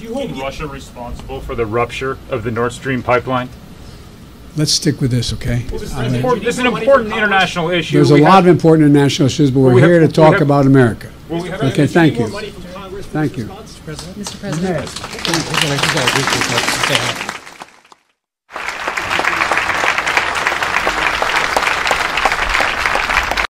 Do you hold Russia responsible for the rupture of the Nord Stream pipeline? Let's stick with this, okay? This is important- this is an important international issue. There's a We lot of important international issues, but we we're have- here to talk have- about America. Well, we Okay, thank you. Mr. President. Thank you. Mr. President?